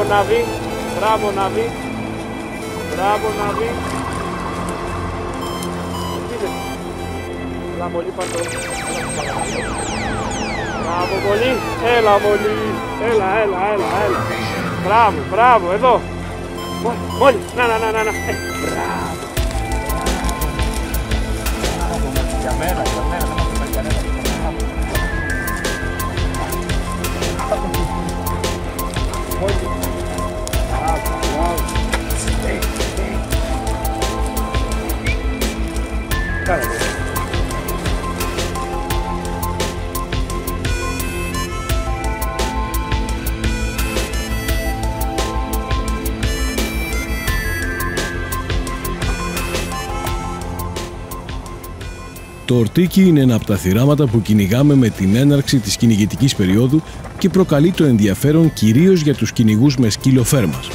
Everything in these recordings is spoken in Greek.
Μπράβο Ναβί, μπράβο Ναβί, μπράβο Ναβί. Έλα πολύ παντό. Μπράβο πολύ, έλα πολύ, έλα, έλα, έλα, έλα. Μπράβο, μπράβο, εδώ. Μόλι, να, να, να, να, να. Ε, μπράβο. Το ορτίκι είναι ένα από τα θυράματα που κυνηγάμε με την έναρξη της κυνηγητικής περίοδου και προκαλεί το ενδιαφέρον κυρίως για τους κυνηγούς με σκύλο φέρμας.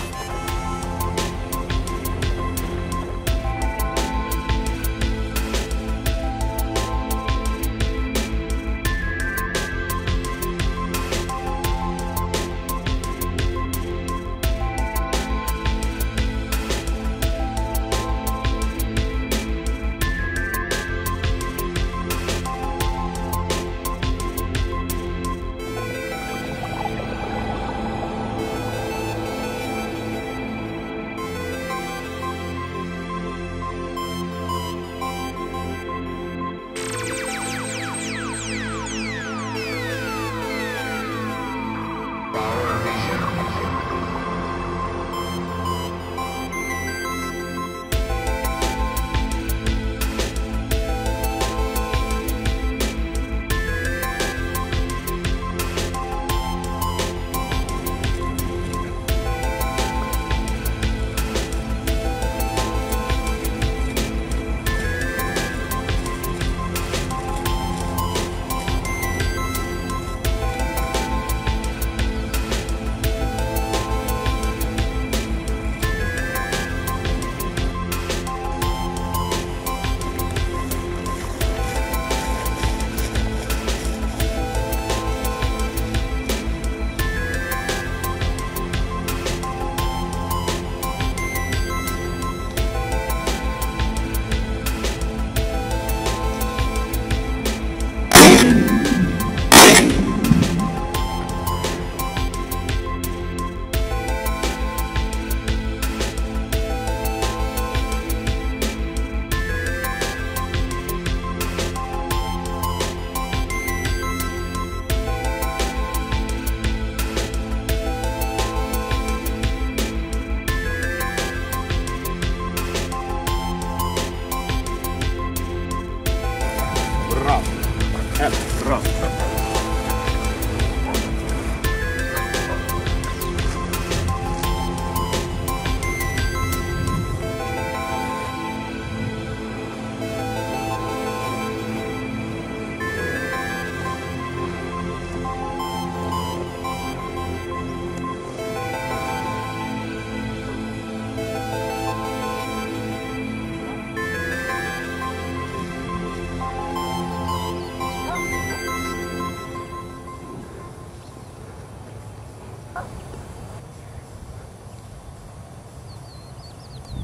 Έλα, μπράβο.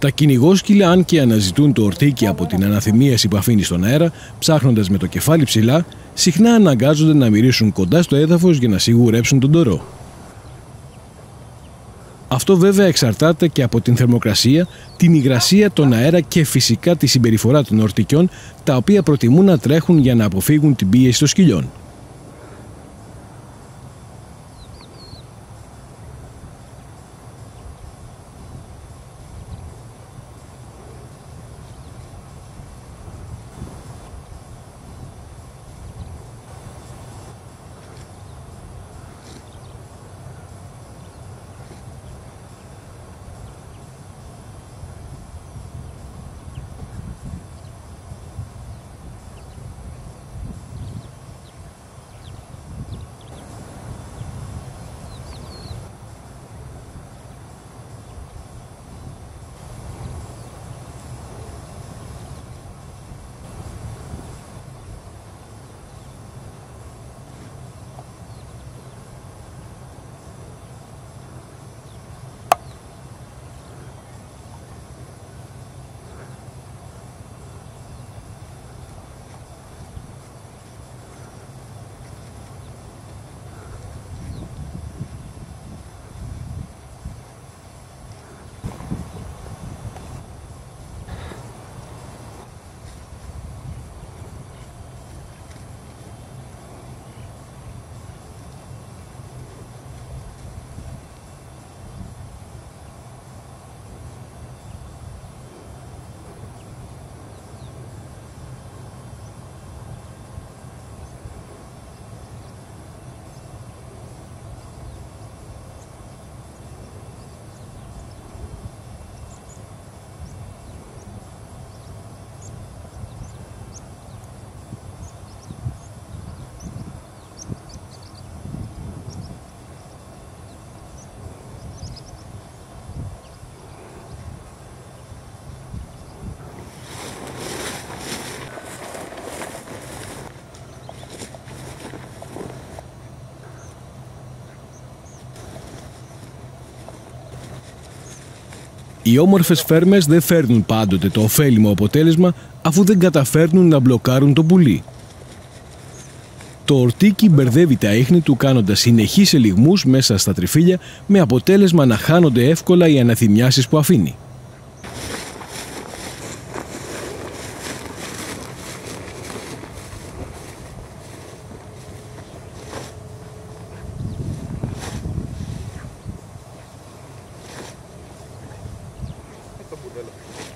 Τα κυνηγόσκυλα, αν και αναζητούν το ορτίκι από την αναθυμίαση που αφήνει στον αέρα, ψάχνοντας με το κεφάλι ψηλά, συχνά αναγκάζονται να μυρίσουν κοντά στο έδαφος για να σιγουρέψουν τον τορό. Αυτό βέβαια εξαρτάται και από την θερμοκρασία, την υγρασία, τον αέρα και φυσικά τη συμπεριφορά των ορτικιών, τα οποία προτιμούν να τρέχουν για να αποφύγουν την πίεση των σκυλιών. Οι όμορφες φέρμες δεν φέρνουν πάντοτε το ωφέλιμο αποτέλεσμα αφού δεν καταφέρνουν να μπλοκάρουν το πουλί. Το ορτίκι μπερδεύει τα ίχνη του κάνοντας συνεχείς ελιγμούς μέσα στα τριφύλια με αποτέλεσμα να χάνονται εύκολα οι αναθυμιάσεις που αφήνει. Δεν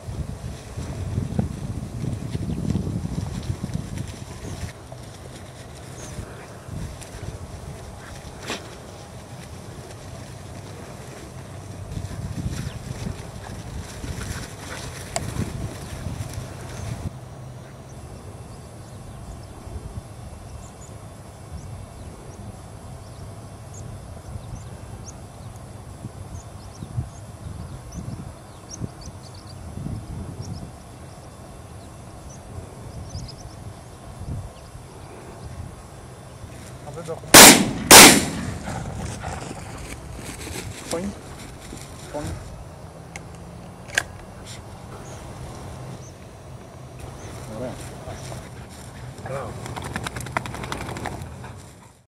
Point. Point.